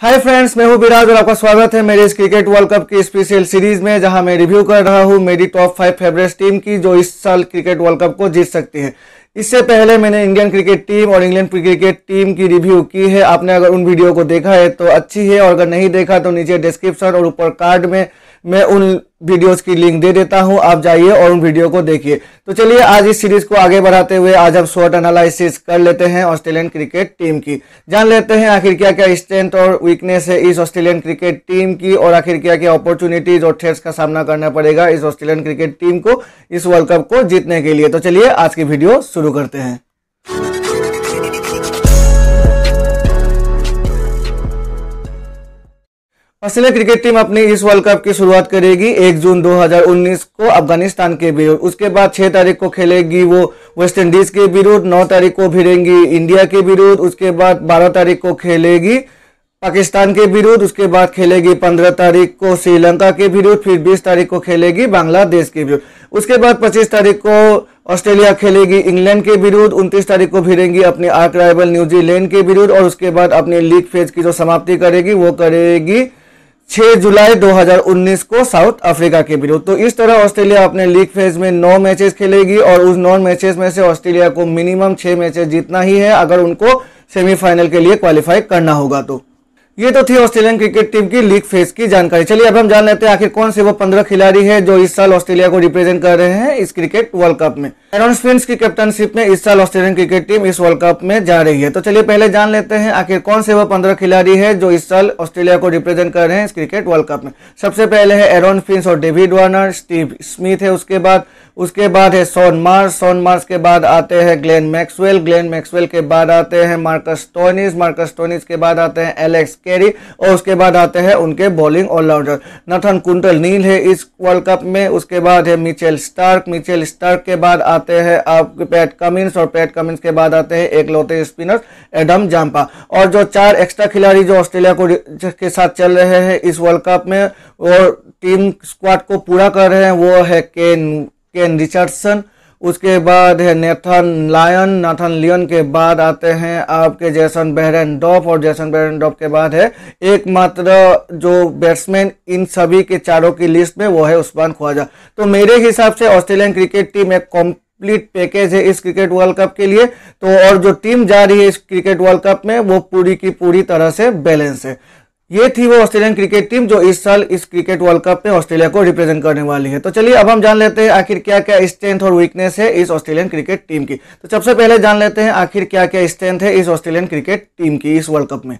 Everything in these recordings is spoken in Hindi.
हाय फ्रेंड्स मैं हूँ विराज और आपका स्वागत है मेरे इस क्रिकेट वर्ल्ड कप की स्पेशल सीरीज़ में, जहाँ मैं रिव्यू कर रहा हूँ मेरी टॉप फाइव फेवरेट टीम की, जो इस साल क्रिकेट वर्ल्ड कप को जीत सकती है। इससे पहले मैंने इंडियन क्रिकेट टीम और इंग्लैंड क्रिकेट टीम की रिव्यू की है। आपने अगर उन वीडियो को देखा है तो अच्छी है, और अगर नहीं देखा तो नीचे डिस्क्रिप्शन और ऊपर कार्ड में मैं उन वीडियोस की लिंक दे देता हूँ, आप जाइए और उन वीडियो को देखिए। तो चलिए, आज इस सीरीज़ को आगे बढ़ाते हुए आज हम शॉर्ट एनालिसिस कर लेते हैं ऑस्ट्रेलियन क्रिकेट टीम की। जान लेते हैं आखिर क्या क्या स्ट्रेंथ और वीकनेस है इस ऑस्ट्रेलियन क्रिकेट टीम की और आखिर क्या क्या अपॉर्चुनिटीज़ और थ्रेट्स का सामना करना पड़ेगा इस ऑस्ट्रेलियन क्रिकेट टीम को इस वर्ल्ड कप को जीतने के लिए। तो चलिए, आज की वीडियो शुरू करते हैं। ऑस्ट्रेलिया क्रिकेट टीम अपनी इस वर्ल्ड कप की शुरुआत करेगी 1 जून 2019 को अफ़गानिस्तान के विरुद्ध उसके बाद 6 तारीख को खेलेगी वो वेस्ट इंडीज के विरुद्ध 9 तारीख को भिड़ेंगी इंडिया के विरुद्ध उसके बाद 12 तारीख को खेलेगी पाकिस्तान के विरुद्ध उसके बाद खेलेगी 15 तारीख को श्रीलंका के विरुद्ध फिर 20 तारीख को खेलेगी बांग्लादेश के विरुद्ध उसके बाद 25 तारीख को ऑस्ट्रेलिया खेलेगी इंग्लैंड के विरुद्ध 29 तारीख को भिड़ेंगी अपने आर्क राइवल न्यूजीलैंड के विरुद्ध और उसके बाद अपने लीग फ़ेज़ की जो समाप्ति करेगी वो करेगी 6 जुलाई 2019 को साउथ अफ्रीका के विरुद्ध। तो इस तरह ऑस्ट्रेलिया अपने लीग फ़ेज़ में नौ मैचेस खेलेगी और उस नौ मैचेस में से ऑस्ट्रेलिया को मिनिमम छह मैचेस जीतना ही है, अगर उनको सेमीफाइनल के लिए क्वालिफाई करना होगा तो। ये तो थी ऑस्ट्रेलियन क्रिकेट टीम की लीग फ़ेज़ की जानकारी। चलिए, अब हम जान लेते हैं आखिर कौन से वो पंद्रह खिलाड़ी है जो इस साल ऑस्ट्रेलिया को रिप्रेजेंट कर रहे हैं इस क्रिकेट वर्ल्ड कप में। एरन स्पिन्स की कैप्टनशिप में इस साल ऑस्ट्रेलियन क्रिकेट टीम इस वर्ल्ड कप में जा रही है। तो चलिए, पहले जान लेते हैं आखिर कौन से वो पंद्रह खिलाड़ी है जो इस साल ऑस्ट्रेलिया को रिप्रेजेंट कर रहे हैं इस क्रिकेट वर्ल्ड कप में। सबसे पहले है एरन फिंस और डेविड वार्नर स्टीव स्मिथ है उसके बाद। उसके बाद है सोन मार्स सोन मार्स के बाद आते हैं ग्लेन मैक्सवेल ग्लेन मैक्सवेल के बाद आते हैं मार्कस टोनिस मार्कस टोनिस के बाद आते हैं एलेक्स कैरी और उसके बाद आते हैं उनके bowling allrounder Nathan Coulter Nile है इस वर्ल्ड कप में, उसके बाद है मिचेल स्टार्क मिचेल स्टार्क के बाद आते हैं आप पैट कमिंस और पैट कमिंस के बाद आते हैं एक लौते स्पिनर एडम जाम्पा और जो चार एक्स्ट्रा खिलाड़ी जो ऑस्ट्रेलिया को के साथ चल रहे हैं इस वर्ल्ड कप में, और टीम स्क्वाड को पूरा कर रहे हैं, वो है केन केन रिचर्डसन उसके बाद है नेथन लायन। नाथन लियन के बाद आते हैं आपके जैसन बहरन डॉप और जैसन बहरन डॉप के बाद है एकमात्र जो बैट्समैन इन सभी के चारों की लिस्ट में, वो है उस्मान ख्वाजा। तो मेरे हिसाब से ऑस्ट्रेलियन क्रिकेट टीम एक कंप्लीट पैकेज है इस क्रिकेट वर्ल्ड कप के लिए। तो और जो टीम जा रही है इस क्रिकेट वर्ल्ड कप में, वो पूरी की पूरी तरह से बैलेंस है। ये थी वो ऑस्ट्रेलियन क्रिकेट टीम जो इस साल इस क्रिकेट वर्ल्ड कप में ऑस्ट्रेलिया को रिप्रेजेंट करने वाली है। तो चलिए, अब हम जान लेते हैं आखिर क्या क्या स्ट्रेंथ और वीकनेस है इस ऑस्ट्रेलियन क्रिकेट टीम की। तो सबसे पहले जान लेते हैं आखिर क्या क्या स्ट्रेंथ है इस ऑस्ट्रेलियन क्रिकेट टीम की इस वर्ल्ड कप में।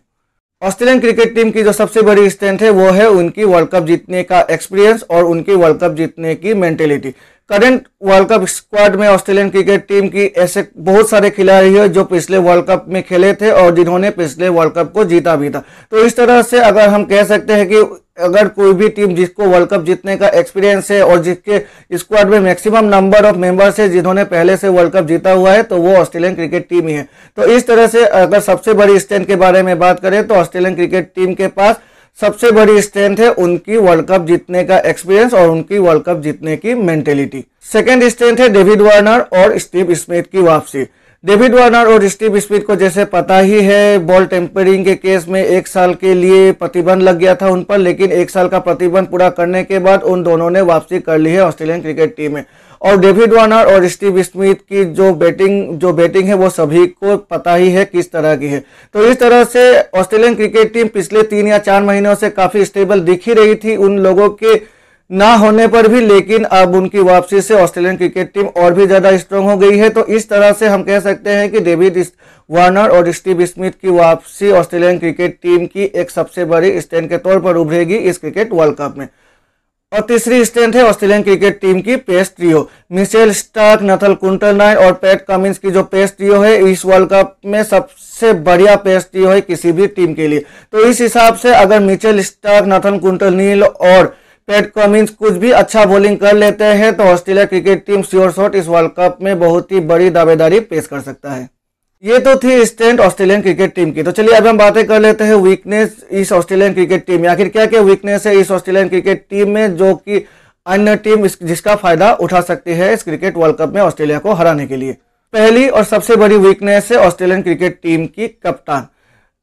ऑस्ट्रेलियन क्रिकेट टीम की जो सबसे बड़ी स्ट्रेंथ है वो है उनकी वर्ल्ड कप जीतने का एक्सपीरियंस और उनकी वर्ल्ड कप जीतने की mentality current world cup squad में ऑस्ट्रेलियन क्रिकेट टीम की ऐसे बहुत सारे खिलाड़ी हैं जो पिछले वर्ल्ड कप में खेले थे और जिन्होंने पिछले वर्ल्ड कप को जीता भी था। तो इस तरह से अगर हम कह सकते हैं कि अगर कोई भी टीम जिसको वर्ल्ड कप जीतने का एक्सपीरियंस है और जिसके स्क्वाड में मैक्सिमम नंबर ऑफ़ मेंबर्स है जिन्होंने पहले से वर्ल्ड कप जीता हुआ है तो वो ऑस्ट्रेलियन क्रिकेट टीम ही है। तो इस तरह से अगर सबसे बड़ी स्टैंड के बारे में बात करें तो ऑस्ट्रेलियन क्रिकेट टीम के पास सबसे बड़ी स्ट्रेंथ है उनकी वर्ल्ड कप जीतने का एक्सपीरियंस और उनकी वर्ल्ड कप जीतने की मेंटेलिटी सेकेंड स्ट्रेंथ है डेविड वार्नर और स्टीव स्मिथ की वापसी. डेविड वार्नर और स्टीव स्मिथ को जैसे पता ही है, बॉल टेम्परिंग के केस में एक साल के लिए प्रतिबंध लग गया था उन पर, लेकिन एक साल का प्रतिबंध पूरा करने के बाद उन दोनों ने वापसी कर ली है ऑस्ट्रेलियन क्रिकेट टीम में। और डेविड वार्नर और स्टीव स्मिथ की जो बैटिंग जो बैटिंग है, वो सभी को पता ही है किस तरह की है। तो इस तरह से ऑस्ट्रेलियन क्रिकेट टीम पिछले तीन या चार महीनों से काफ़ी स्टेबल दिख ही रही थी उन लोगों के ना होने पर भी, लेकिन अब उनकी वापसी से ऑस्ट्रेलियन क्रिकेट टीम और भी ज़्यादा स्ट्रांग हो गई है। तो इस तरह से हम कह सकते हैं कि डेविड वार्नर और स्टीव स्मिथ की वापसी ऑस्ट्रेलियन क्रिकेट टीम की एक सबसे बड़ी स्टैंड के तौर पर उभरेगी इस क्रिकेट वर्ल्ड कप में। और तीसरी स्ट्रेंथ है ऑस्ट्रेलियन क्रिकेट टीम की pace trio. Mitchell Starc, Nathan Coulter Nile और पैट कमिंस की जो पेस ट्रियो है, इस वर्ल्ड कप में सबसे बढ़िया पेस ट्रियो है किसी भी टीम के लिए। तो इस हिसाब से अगर मिचेल स्टार्क नथन कुंटरनील और पैट कमिंस कुछ भी अच्छा बॉलिंग कर लेते हैं तो Australia cricket team sure shot इस वर्ल्ड कप में बहुत ही बड़ी दावेदारी पेश कर सकता है। ये तो थी स्ट्रेंथ ऑस्ट्रेलियन क्रिकेट टीम की। तो चलिए, अब हम बातें कर लेते हैं वीकनेस इस ऑस्ट्रेलियन क्रिकेट टीम में। आखिर क्या क्या वीकनेस है इस ऑस्ट्रेलियन क्रिकेट टीम में जो कि अन्य टीम जिसका फ़ायदा उठा सकती है इस क्रिकेट वर्ल्ड कप में ऑस्ट्रेलिया को हराने के लिए? पहली और सबसे बड़ी वीकनेस है ऑस्ट्रेलियन क्रिकेट टीम की कप्तान।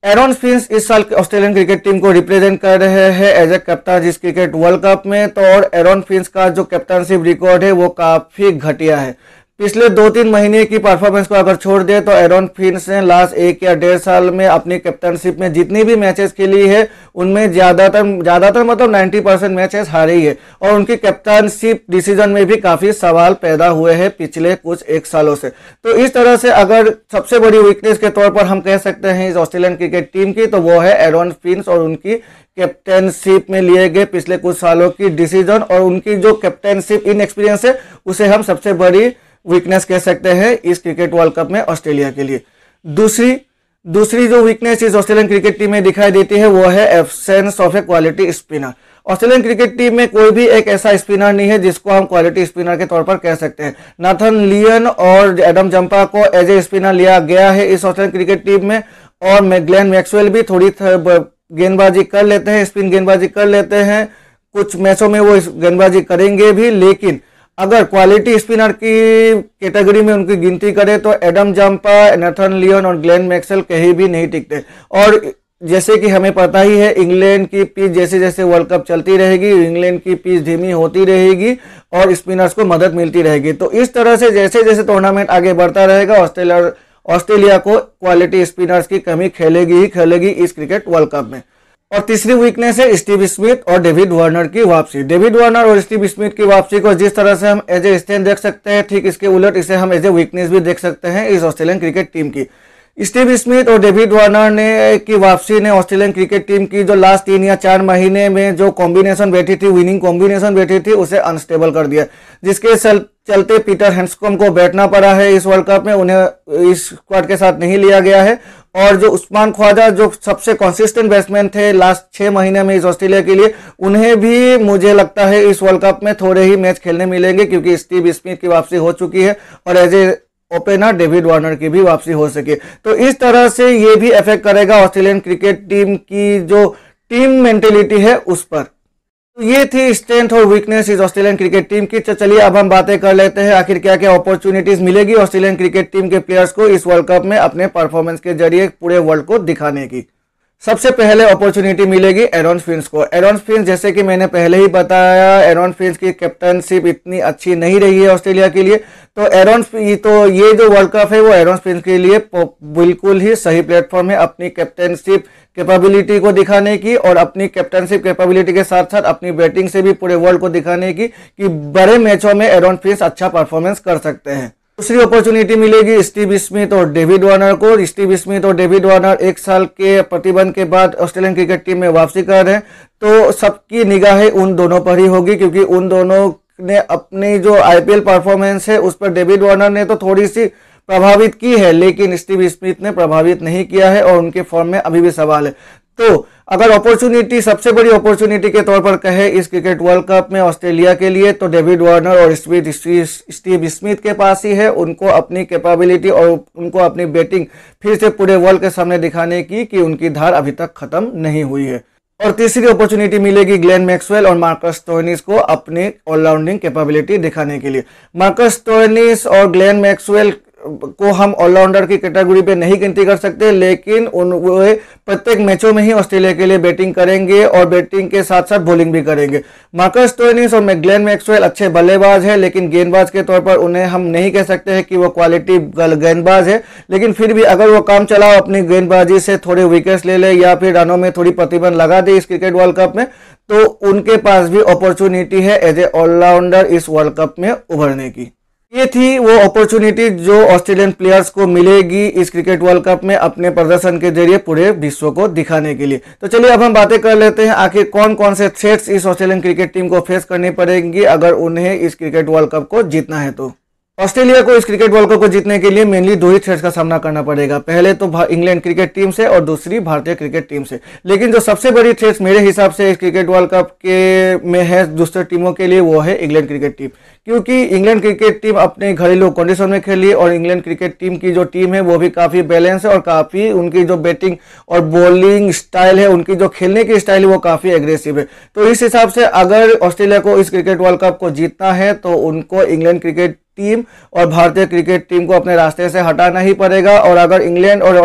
एरन फिंस इस साल ऑस्ट्रेलियन क्रिकेट टीम को रिप्रेजेंट कर रहे हैं एज ए कप्तान जिस क्रिकेट वर्ल्ड कप में। तो और एरन फिंस का जो कैप्टनशिप रिकॉर्ड है वो काफ़ी घटिया है। पिछले दो तीन महीने की परफॉर्मेंस को अगर छोड़ दे तो एरन फिंस ने लास्ट एक या डेढ़ साल में अपनी कैप्टनशिप में जितनी भी मैचेस खेली है, उनमें ज़्यादातर ज़्यादातर मतलब 90 परसेंट मैचेस हारे ही। और उनकी कैप्टनशिप डिसीज़न में भी काफ़ी सवाल पैदा हुए हैं पिछले कुछ एक सालों से। तो इस तरह से अगर सबसे बड़ी वीकनेस के तौर पर हम कह सकते हैं इस ऑस्ट्रेलियन क्रिकेट टीम की तो वो है एरन फिंस और उनकी कैप्टनशिप में लिए गए पिछले कुछ सालों की डिसीज़न और उनकी जो कैप्टनशिप इन एक्सपीरियंस है, उसे हम सबसे बड़ी वीकनेस कह सकते हैं इस क्रिकेट वर्ल्ड कप में ऑस्ट्रेलिया के लिए। दूसरी दूसरी जो वीकनेस इस ऑस्ट्रेलियन क्रिकेट टीम में दिखाई देती है, वो है absence of a quality spinner Australian cricket team में कोई भी एक ऐसा स्पिनर नहीं है जिसको हम क्वालिटी स्पिनर के तौर पर कह सकते हैं। नाथन लियन और एडम जंपा को एज ए स्पिनर लिया गया है इस ऑस्ट्रेलियन क्रिकेट टीम में, और ग्लैन मैक्सवेल भी थोड़ी गेंदबाजी कर लेते हैं स्पिन गेंदबाजी कर लेते हैं। कुछ मैचों में वो गेंदबाजी करेंगे भी, लेकिन अगर क्वालिटी स्पिनर की कैटेगरी में उनकी गिनती करें तो एडम जम्पा नेथन लियोन और ग्लेन मैक्सेल कहीं भी नहीं टिकते। और जैसे कि हमें पता ही है इंग्लैंड की पिच जैसे जैसे वर्ल्ड कप चलती रहेगी इंग्लैंड की पिच धीमी होती रहेगी और स्पिनर्स को मदद मिलती रहेगी। तो इस तरह से जैसे जैसे टूर्नामेंट आगे बढ़ता रहेगा ऑस्ट्रेलिया ऑस्ट्रेलिया को क्वालिटी स्पिनर्स की कमी खेलेगी ही खेलेगी इस क्रिकेट वर्ल्ड कप में। और तीसरी वीकनेस है स्टीव स्मिथ और डेविड वार्नर की वापसी। डेविड वार्नर और स्टीव स्मिथ की वापसी को जिस तरह से हम एज ए स्टैंड देख सकते हैं, ठीक इसके उलट इसे हम एज ए वीकनेस भी देख सकते हैं इस ऑस्ट्रेलियन क्रिकेट टीम की। स्टीव स्मिथ और डेविड वार्नर ने की वापसी ने ऑस्ट्रेलियन क्रिकेट टीम की जो लास्ट तीन या चार महीने में जो कॉम्बिनेशन बैठी थी विनिंग कॉम्बिनेशन बैठी थी, उसे अनस्टेबल कर दिया। जिसके चलते पीटर हैंसकॉम को बैठना पड़ा है। इस वर्ल्ड कप में उन्हें इस स्क्वाड के साथ नहीं लिया गया है। और जो उस्मान ख्वाजा जो सबसे कंसिस्टेंट बैट्समैन थे लास्ट छह महीने में इस ऑस्ट्रेलिया के लिए, उन्हें भी मुझे लगता है इस वर्ल्ड कप में थोड़े ही मैच खेलने मिलेंगे क्योंकि स्टीव स्मिथ की वापसी हो चुकी है और as a opener David Warner की भी वापसी हो सके। तो इस तरह से ये भी इफ़ेक्ट करेगा ऑस्ट्रेलियन क्रिकेट टीम की जो टीम मेंटेलिटी है उस पर। ये थी स्ट्रेंथ और वीकनेस इस ऑस्ट्रेलियन क्रिकेट टीम की। तो चलिए, अब हम बातें कर लेते हैं आखिर क्या क्या अपॉर्चुनिटीज़ मिलेगी ऑस्ट्रेलियन क्रिकेट टीम के प्लेयर्स को इस वर्ल्ड कप में अपने परफॉर्मेंस के ज़रिए पूरे वर्ल्ड को दिखाने की। सबसे पहले अपॉर्चुनिटी मिलेगी एरॉन फिंस को। एरॉन फिंस जैसे कि मैंने पहले ही बताया एरॉन फिंस की कैप्टनशिप इतनी अच्छी नहीं रही है ऑस्ट्रेलिया के लिए। तो एरॉन तो ये जो वर्ल्ड कप है, वो एरॉन फिंस के लिए बिल्कुल ही सही प्लेटफॉर्म है अपनी कैप्टनशिप कैपेबिलिटी को दिखाने की और अपनी कैप्टनशिप कैपेबिलिटी के साथ साथ अपनी बैटिंग से भी पूरे वर्ल्ड को दिखाने की कि बड़े मैचों में एरॉन फिंस अच्छा परफॉर्मेंस कर सकते हैं। दूसरी अपॉर्चुनिटी मिलेगी स्टीव स्मिथ और डेविड वार्नर को। स्टीव स्मिथ और डेविड वार्नर एक साल के प्रतिबंध के बाद ऑस्ट्रेलियन क्रिकेट टीम में वापसी कर रहे हैं। तो सबकी निगाहें उन दोनों पर ही होगी, क्योंकि उन दोनों ने अपनी जो आईपीएल परफॉर्मेंस है, उस पर डेविड वार्नर ने तो थोड़ी सी प्रभावित की है, लेकिन स्टीव स्मिथ ने प्रभावित नहीं किया है और उनके फॉर्म में अभी भी सवाल है। तो अगर अपॉर्चुनिटी सबसे बड़ी अपॉर्चुनिटी के तौर पर कहे इस क्रिकेट वर्ल्ड कप में ऑस्ट्रेलिया के लिए तो डेविड वार्नर और स्मिथ स्टीव स्मिथ के पास ही है। उनको अपनी कैपेबिलिटी और उनको अपनी बैटिंग फिर से पूरे वर्ल्ड के सामने दिखाने की कि उनकी धार अभी तक खत्म नहीं हुई है। और तीसरी अपॉर्चुनिटी मिलेगी ग्लेन मैक्सवेल और मार्कस टोनिस को अपनी ऑलराउंडिंग कैपेबिलिटी दिखाने के लिए। मार्कस टोनिस और ग्लेन मैक्सवेल को हम ऑलराउंडर की कैटेगरी पे नहीं गिनती कर सकते, लेकिन उन प्रत्येक मैचों में ही ऑस्ट्रेलिया के लिए बैटिंग करेंगे और बैटिंग के साथ साथ बॉलिंग भी करेंगे। मार्कस टोनिस और मैग्लेन मैक्सवेल अच्छे बल्लेबाज है, लेकिन गेंदबाज के तौर पर उन्हें हम नहीं कह सकते हैं कि वो क्वालिटी गेंदबाज है। लेकिन फिर भी अगर वो काम चलाओ अपनी गेंदबाजी से थोड़े विकेट्स ले ले या फिर रनों में थोड़ी प्रतिबंध लगा दे इस क्रिकेट वर्ल्ड कप में तो उनके पास भी अपॉर्चुनिटी है एज ए ऑलराउंडर इस वर्ल्ड कप में उभरने की। ये थी वो अपॉर्चुनिटी जो ऑस्ट्रेलियन प्लेयर्स को मिलेगी इस क्रिकेट वर्ल्ड कप में अपने प्रदर्शन के ज़रिए पूरे विश्व को दिखाने के लिए। तो चलिए अब हम बातें कर लेते हैं आखिर कौन कौन से थ्रेट्स इस ऑस्ट्रेलियन क्रिकेट टीम को फेस करनी पड़ेगी अगर उन्हें इस क्रिकेट वर्ल्ड कप को जीतना है तो। ऑस्ट्रेलिया को इस क्रिकेट वर्ल्ड कप को जीतने के लिए मेनली दो ही थ्रेट्स का सामना करना पड़ेगा। पहले तो इंग्लैंड क्रिकेट टीम से और दूसरी भारतीय क्रिकेट टीम से। लेकिन जो सबसे बड़ी थ्रेट्स मेरे हिसाब से इस क्रिकेट वर्ल्ड कप के में है, दूसरे टीमों के लिए, वो है इंग्लैंड क्रिकेट टीम क्योंकि इंग्लैंड क्रिकेट टीम अपने घरेलू कंडीशन में खेली और इंग्लैंड क्रिकेट टीम की जो टीम है, वो भी काफ़ी बैलेंस है और काफ़ी उनकी जो बैटिंग और बॉलिंग स्टाइल है, उनकी जो खेलने की स्टाइल है, वो काफ़ी एग्रेसिव है। तो इस हिसाब से अगर ऑस्ट्रेलिया को इस क्रिकेट वर्ल्ड कप को जीतना है तो उनको इंग्लैंड क्रिकेट टीम और भारतीय क्रिकेट टीम को अपने रास्ते से हटाना ही पड़ेगा। और अगर इंग्लैंड और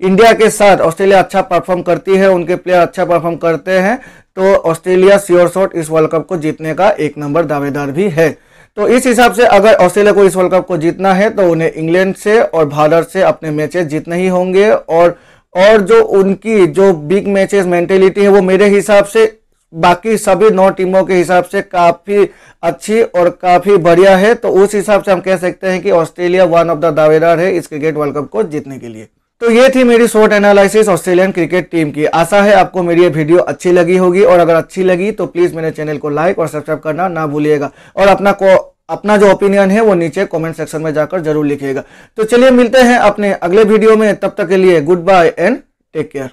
इंडिया के साथ ऑस्ट्रेलिया अच्छा परफॉर्म करती है, उनके प्लेयर अच्छा परफॉर्म करते हैं तो ऑस्ट्रेलिया श्योर शॉट इस वर्ल्ड कप को जीतने का एक नंबर दावेदार भी है। तो इस हिसाब से अगर ऑस्ट्रेलिया को इस वर्ल्ड कप को जीतना है तो उन्हें इंग्लैंड से और भारत से अपने मैचेस जीतने ही होंगे। और और जो उनकी, जो बिग मैचेस मेंटेलिटी है, वो मेरे हिसाब से बाकी सभी नौ टीमों के हिसाब से काफ़ी अच्छी और काफ़ी बढ़िया है। तो उस हिसाब से हम कह सकते हैं कि ऑस्ट्रेलिया वन ऑफ़ द दावेदार है इस क्रिकेट वर्ल्ड कप को जीतने के लिए। तो ये थी मेरी short analysis Australian cricket team की। आशा है आपको मेरी ये वीडियो अच्छी लगी होगी और अगर अच्छी लगी तो प्लीज़ मेरे चैनल को लाइक और सब्सक्राइब करना ना भूलिएगा। और अपना को अपना जो ओपिनियन है वो नीचे कमेंट सेक्शन में जाकर ज़रूर लिखिएगा। तो चलिए मिलते हैं अपने अगले वीडियो में। तब तक के लिए goodbye and take care